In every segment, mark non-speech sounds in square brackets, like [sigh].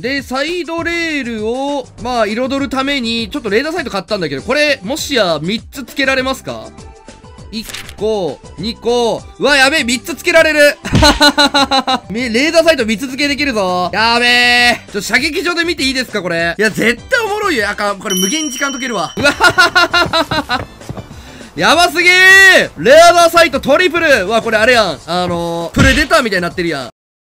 で、サイドレールを、まあ、彩るために、ちょっとレーダーサイト買ったんだけど、これ、もしや3つ付けられますか？1個、2個、うわ、やべえ、3つ付けられる [laughs] レーダーサイト3つ付けできるぞ。やべえ。ちょっと射撃場で見ていいですか、これ？いや、絶対おもろいよ。あかん、これ無限時間解けるわ。うわ [laughs] やばすぎーレーダーサイトトリプルうわ、これあれやん。あのー、プレデターみたいになってるやん。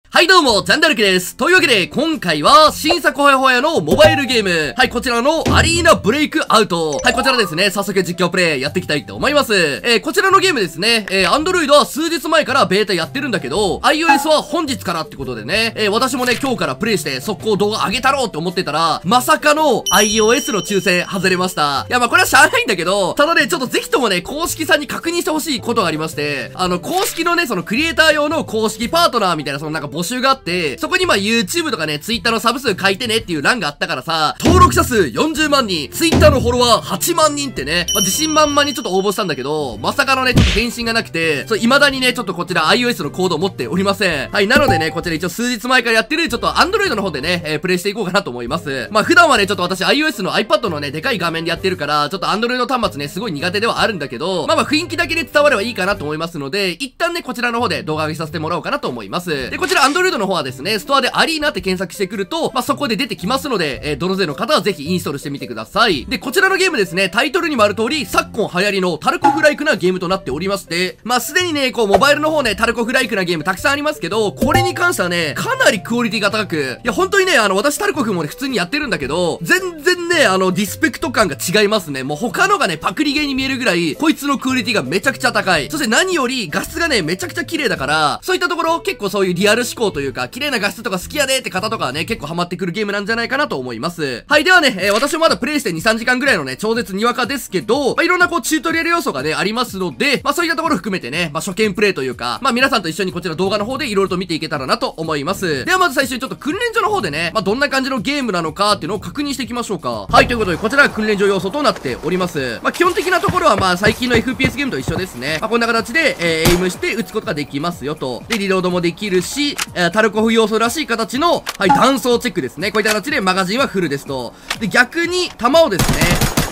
はいどうも、チャンダルキです。というわけで、今回は、新作ほやほやのモバイルゲーム。はい、こちらのアリーナブレイクアウト。はい、こちらですね、早速実況プレイやっていきたいと思います。えー、こちらのゲームですね、えー、アンドロイドは数日前からベータやってるんだけど、iOS は本日からってことでね、えー、私もね、今日からプレイして速攻動画上げたろうって思ってたら、まさかの iOS の抽選外れました。いや、まあこれはしゃあないんだけど、ただね、ちょっとぜひともね、公式さんに確認してほしいことがありまして、あの、公式のね、そのクリエイター用の公式パートナーみたいな、そのなんか募集があって、そこにまあ YouTube とかね、Twitter のサブ数書いてねっていう欄があったからさ、登録者数40万人、Twitter のフォロワー8万人ってね、まあ、自信満々にちょっと応募したんだけど、まさかのね、ちょっと返信がなくて、そう、未だにね、ちょっとこちら iOS のコードを持っておりません。はい、なのでね、こちら一応数日前からやってる、ちょっと Android の方でね、えー、プレイしていこうかなと思います。まあ普段はね、ちょっと私 iOS の iPad のね、でかい画面でやってるから、ちょっと Android の端末ね、すごい苦手ではあるんだけど、まあまあ雰囲気だけで伝わればいいかなと思いますので、一旦ね、こちらの方で動画上げさせてもらおうかなと思います。で、こちら Android の方はですね、ストアでアリーナって検索してくると、まあ、そこで出てきますので、えー、ドロゼの方はぜひインストールしてみてください。で、こちらのゲームですね、タイトルにもある通り、昨今流行りのタルコフライクなゲームとなっておりまして、まあ、すでにね、こう、モバイルの方ね、タルコフライクなゲームたくさんありますけど、これに関してはね、かなりクオリティが高く、いや、本当にね、あの、私タルコフもね、普通にやってるんだけど、全然ね、あの、リスペクト感が違いますね。もう他のがね、パクリゲーに見えるぐらい、こいつのクオリティがめちゃくちゃ高い。そして何より、画質がね、めちゃくちゃ綺麗だから、そういったところ、結構そういうリアル志向というか、綺麗な画質とか好きやでって方とかはね、結構ハマってくるゲームなんじゃないかなと思います。はい、ではね、えー、私もまだプレイして2、3時間ぐらいのね、超絶にわかですけど、まあ、いろんなこう、チュートリアル要素がね、ありますので、まあ、そういったところ含めてね、まあ、初見プレイというか、まあ、皆さんと一緒にこちら動画の方でいろいろと見ていけたらなと思います。ではまず最初にちょっと訓練所の方でね、まあ、どんな感じのゲームなのかっていうのを確認していきましょうか。はい、ということで、こちらが訓練所要素となっております。まあ、基本的なところはまあ、最近の FPS ゲームと一緒ですね。まあ、こんな形で、えー、エイムして撃つことができますよと。で、リロードもできるし、えー、タルコフ要素らしい形の、はい、断層チェックですね。こういった形でマガジンはフルですと。で、逆に、弾をですね、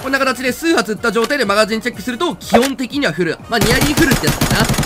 こんな形で数発撃った状態でマガジンチェックすると、基本的にはフル。まあ、ニアリーフルってやつかな。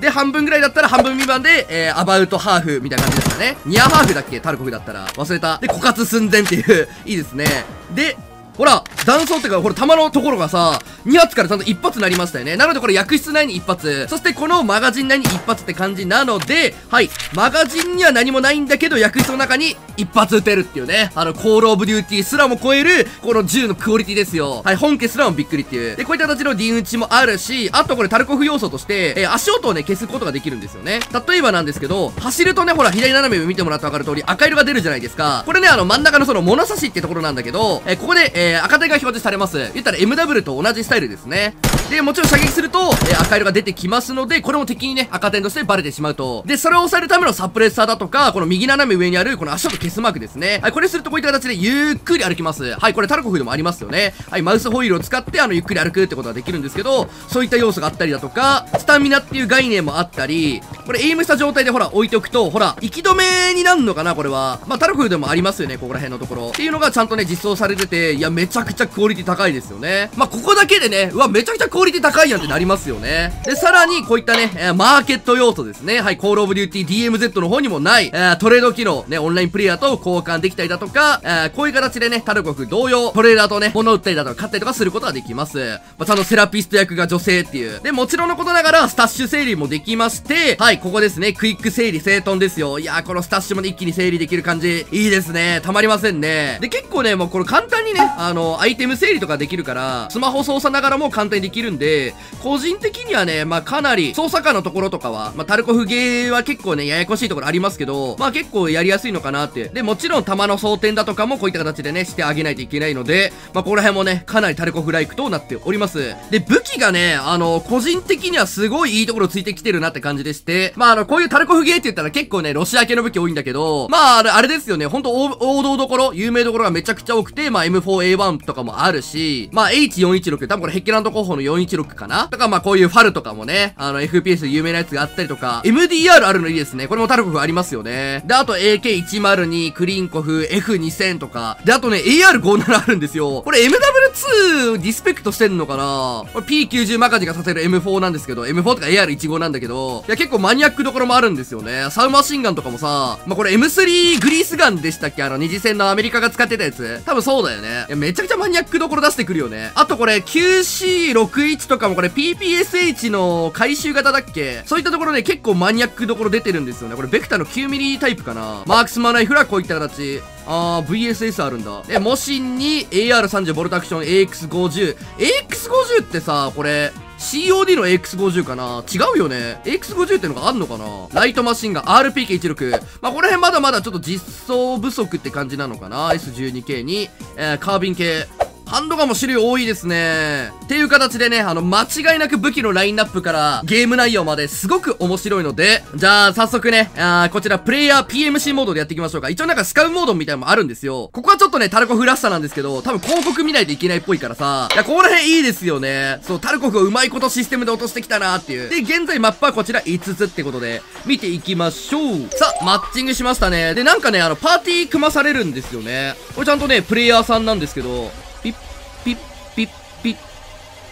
で、半分ぐらいだったら半分未満で、えー、アバウトハーフみたいな感じですかね。ニアハーフだっけ？タルコフだったら。忘れた。で、枯渇寸前っていういいですね。で、ほら、断層ってか、これ弾のところがさ、2発からちゃんと1発なりましたよね。なのでこれ薬室内に1発。そしてこのマガジン内に1発って感じなので、はい。マガジンには何もないんだけど、薬室の中に1発撃てるっていうね。あの、コールオブデューティーすらも超える、この銃のクオリティですよ。はい。本家すらもびっくりっていう。で、こういった形の D 打ちもあるし、あとこれタルコフ要素として、えー、足音をね、消すことができるんですよね。例えばなんですけど、走るとね、ほら、左斜め見てもらってわかる通り、赤色が出るじゃないですか。これね、あの、真ん中のその物差しってところなんだけど、えー、ここで、えー、赤点が表示されます。言ったら MW と同じスタイルですね。で、もちろん射撃すると、えー、赤色が出てきますので、これも敵にね、赤点としてバレてしまうと。で、それを抑えるためのサプレッサーだとか、この右斜め上にある、この足音消すマークですね。はい、これするとこういった形でゆっくり歩きます。はい、これタルコフでもありますよね。はい、マウスホイールを使って、あの、ゆっくり歩くってことができるんですけど、そういった要素があったりだとか、スタミナっていう概念もあったり、これエイムした状態でほら、置いておくと、ほら、息止めになるのかな、これは。まあ、タルコフでもありますよね、ここら辺のところ。っていうのがちゃんとね、実装されてて、いや、めちゃくちゃクオリティ高いですよね。まあ、ここだけでね、うわ、めちゃくちゃクオリティ高いやんってなりますよね。で、さらに、こういったね、えー、マーケット要素ですね。はい、コールオブデューティー DMZ の方にもない、えー、トレード機能、ね、オンラインプレイヤーと交換できたりだとか、えー、こういう形でね、タルコフ同様、トレーダーとね、物売ったりだとか、買ったりとかすることができます。まあ、ちゃんとセラピスト役が女性っていう。で、もちろんのことながら、スタッシュ整理もできまして、はい、ここですね、クイック整理整頓ですよ。いやー、このスタッシュもね、一気に整理できる感じ、いいですね。たまりませんね。で、結構ね、もうこれ簡単にね、あの、アイテム整理とかできるから、スマホ操作ながらも簡単にできるんで、個人的にはね、まあかなり、操作家のところとかは、まあタルコフゲーは結構ね、ややこしいところありますけど、まあ結構やりやすいのかなって。で、もちろん弾の装填だとかもこういった形でね、してあげないといけないので、まあここら辺もね、かなりタルコフライクとなっております。で、武器がね、あの、個人的にはすごいいいところついてきてるなって感じでして、まああの、こういうタルコフゲーって言ったら結構ね、ロシア系の武器多いんだけど、まああれ、あれですよね、ほんと王道どころ、有名どころがめちゃくちゃ多くて、まあ M4A1 とかもあるし、まあ H416、多分これヘッケランド候補の4 416かな？とか、まあこういうファルとかもね、あの FPS 有名なやつがあったりとか、MDR あるのいいですね。これもタルコフありますよね。で、あと AK102、クリンコフ、F2000 とか、で、あとね、AR57 あるんですよ。これ MW M2 リスペクトしてんのかな？これ P90 マガジンがさせる M4 なんですけど、M4 とか AR15 なんだけど、いや結構マニアックどころもあるんですよね。サウマシンガンとかもさ、まあ、これ M3 グリースガンでしたっけ？あの二次戦のアメリカが使ってたやつ。多分そうだよね。いやめちゃくちゃマニアックどころ出してくるよね。あとこれ QC61 とかもこれ PPSH の回収型だっけ？そういったところね、結構マニアックどころ出てるんですよね。これベクターの 9mm タイプかな。マークスマナイフラこういった形。あー、VSS あるんだ。で、もしに AR30 ボルトアクション AX50。AX50 ってさ、これ、COD の AX50 かな？違うよね ?AX50 ってのがあんのかな？ライトマシンが RPK16。まあ、この辺まだまだちょっと実装不足って感じなのかな ?S12K に、えー、カービン系。ハンドガンも種類多いですね。っていう形でね、あの、間違いなく武器のラインナップからゲーム内容まですごく面白いので、じゃあ早速ね、あこちらプレイヤー PMC モードでやっていきましょうか。一応なんかスカウモードみたいなのもあるんですよ。ここはちょっとね、タルコフらしさなんですけど、多分広告見ないといけないっぽいからさ、いや、ここら辺いいですよね。そう、タルコフをうまいことシステムで落としてきたなーっていう。で、現在マップはこちら5つってことで、見ていきましょう。さ、マッチングしましたね。で、なんかね、あの、パーティー組まされるんですよね。これちゃんとね、プレイヤーさんなんですけど、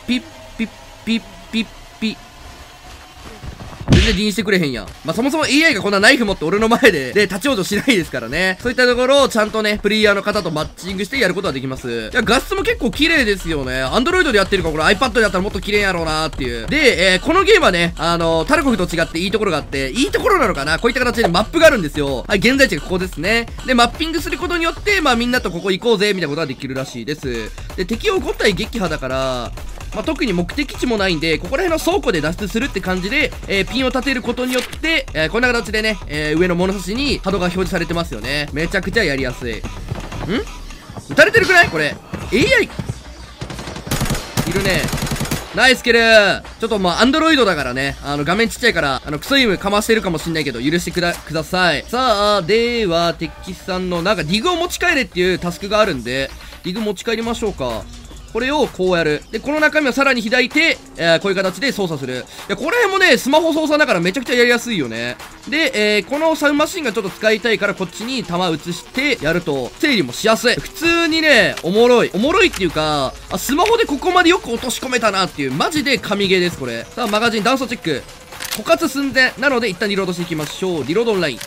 ピッピッピッピッピッ全然臨してくれへんやん。まあ、そもそも AI がこんなナイフ持って俺の前で、で、立ち往生しないですからね。そういったところをちゃんとね、プレイヤーの方とマッチングしてやることができます。いや、画質も結構綺麗ですよね。Android でやってるかこれ iPad でやったらもっと綺麗やろうなーっていう。で、えー、このゲームはね、あのタルコフと違っていいところがあって、いいところなのかな？こういった形でマップがあるんですよ。はい、現在地がここですね。で、マッピングすることによって、まあみんなとここ行こうぜ、みたいなことができるらしいです。で、敵を5体撃破だから、まあ、特に目的地もないんで、ここら辺の倉庫で脱出するって感じで、えー、ピンを立てることによって、えー、こんな形でね、えー、上の物差しに波動が表示されてますよね。めちゃくちゃやりやすい。ん？撃たれてるくない？これ。AI! いるね。ナイスキルちょっとまあ、アンドロイドだからね、あの、画面ちっちゃいから、あの、クソイムかましてるかもしんないけど、許してくだ、ください。さあ、では、敵さんの、なんか、ディグを持ち帰れっていうタスクがあるんで、ディグ持ち帰りましょうか。これをこうやる。で、この中身をさらに開いて、えー、こういう形で操作する。いや、この辺もね、スマホ操作だからめちゃくちゃやりやすいよね。で、えー、このサウンマシンがちょっと使いたいからこっちに弾移してやると、整理もしやすい。普通にね、おもろい。おもろいっていうか、あ、スマホでここまでよく落とし込めたなっていう、マジで神ゲーです、これ。さあ、マガジン、ダンスチェック。枯渇寸前。なので、一旦リロードしていきましょう。リロードオンライン。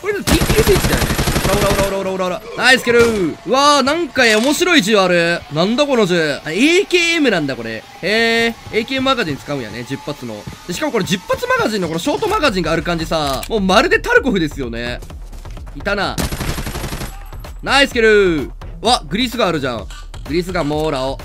これで TPSH だよね。オラオラオラオラオラオラナイスキルうわーなんか面白い銃あるなんだこの銃 AKM なんだこれへえ AKM マガジン使うんやね10発のでしかもこれ10発マガジンのこのショートマガジンがある感じさもうまるでタルコフですよねいたなナイスキルわグリースがあるじゃんグリースガンもらおう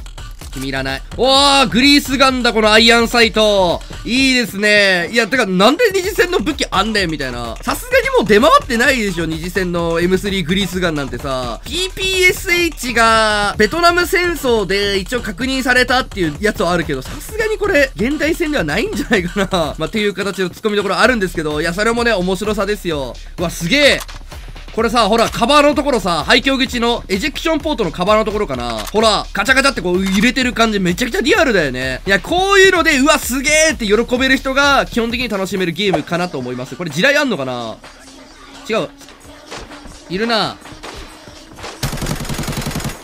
君いらない。おー、グリースガンだ、このアイアンサイト。いいですね。いや、てか、なんで二次戦の武器あんねんみたいな。さすがにもう出回ってないでしょ、二次戦の M3 グリースガンなんてさ。PPSH が、ベトナム戦争で一応確認されたっていうやつはあるけど、さすがにこれ、現代戦ではないんじゃないかな。まあ、っていう形の突っ込みどころあるんですけど、いや、それもね、面白さですよ。うわ、すげえ。これさ、ほら、カバーのところさ、廃墟口のエジェクションポートのカバーのところかな。ほら、ガチャガチャってこう入れてる感じめちゃくちゃリアルだよね。いや、こういうので、うわ、すげーって喜べる人が基本的に楽しめるゲームかなと思います。これ地雷あんのかな？違う。いるな。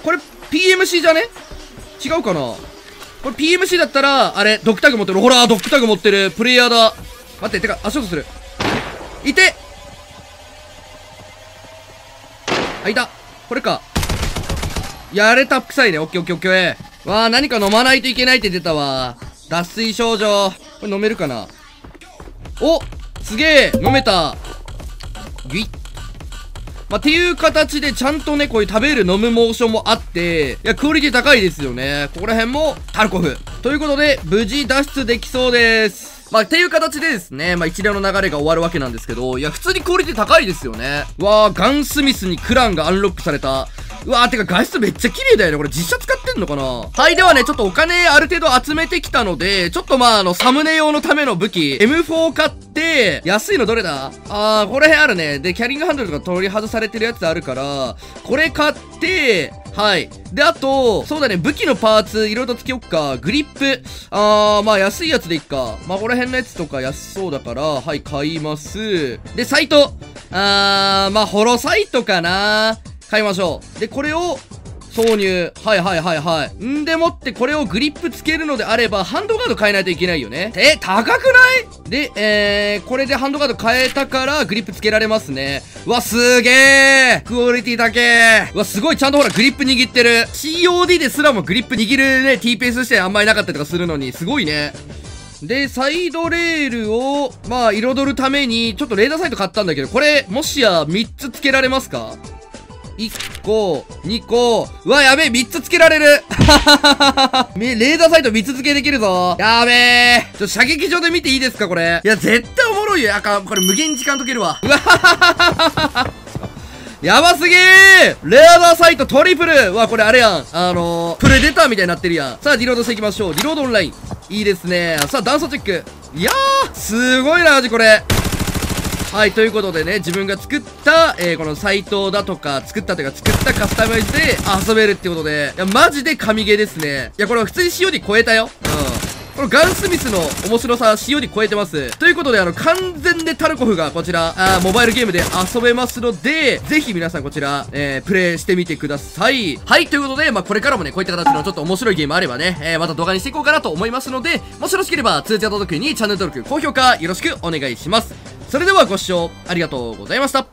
これ PMC じゃね？違うかな？これ PMC だったら、あれ、ドックタグ持ってる。ほら、ドックタグ持ってる。プレイヤーだ。待って、てか、足音する。いてあ、いたこれか。やれた臭いね。オッケーオッケーオッケー。わあ、何か飲まないといけないって出たわ。脱水症状。これ飲めるかな？おすげえ飲めたギュイッ。ま、っていう形でちゃんとね、こういう食べる飲むモーションもあって、いや、クオリティ高いですよね。ここら辺もタルコフ。ということで、無事脱出できそうです。まあ、っていう形でですね、まあ、一連の流れが終わるわけなんですけど、いや、普通にクオリティ高いですよね。わー、ガンスミスにクランがアンロックされた。うわー、てか画質めっちゃ綺麗だよね。これ実写使ってんのかな？はい、ではね、ちょっとお金ある程度集めてきたので、ちょっとまあ、あの、サムネ用のための武器、M4 買って、安いのどれだ？あー、この辺あるね。で、キャリングハンドルとか取り外されてるやつあるから、これ買って、はい。で、あと、そうだね、武器のパーツ、いろいろとつけよっか。グリップ。あー、まあ安いやつでいっか。まあこの辺のやつとか安そうだから、はい、買います。で、サイト。あー、まあホロサイトかな。買いましょう。で、これを、挿入。はいはいはいはい。んでもってこれをグリップつけるのであれば、ハンドガード変えないといけないよね。え、高くない？で、えー、これでハンドガード変えたからグリップつけられますね。うわ、すげえクオリティ高えわ、すごいちゃんとほらグリップ握ってる。COD ですらもグリップ握るね、T ペースしてあんまりなかったりとかするのに、すごいね。で、サイドレールを、まあ、彩るために、ちょっとレーダーサイト買ったんだけど、これ、もしや3つつけられますか？1個、2個、うわ、やべえ、3つつけられる [laughs] レーザーサイト3つ付けできるぞやべえちょ、射撃場で見ていいですか、これ。いや、絶対おもろいよ。あかん、これ無限時間解けるわ。うわやばすぎーレアダーサイトトリプルうわ、これあれやん。あのー、プレデターみたいになってるやん。さあ、リロードしていきましょう。リロードオンライン。いいですね。さあ、段差チェック。いやーすごいな、味これ。はい、ということでね、自分が作った、えー、このサイトだとか、作ったというか、作ったカスタマイズで遊べるってことで、いや、マジで神ゲーですね。いや、これは普通に COD 超えたよ。うん。このガンスミスの面白さは COD 超えてます。ということで、あの、完全でタルコフがこちら、あモバイルゲームで遊べますので、ぜひ皆さんこちら、えー、プレイしてみてください。はい、ということで、まあ、これからもね、こういった形のちょっと面白いゲームあればね、えー、また動画にしていこうかなと思いますので、もしよろしければ通知が届くようにチャンネル登録、高評価よろしくお願いします。それではご視聴ありがとうございました。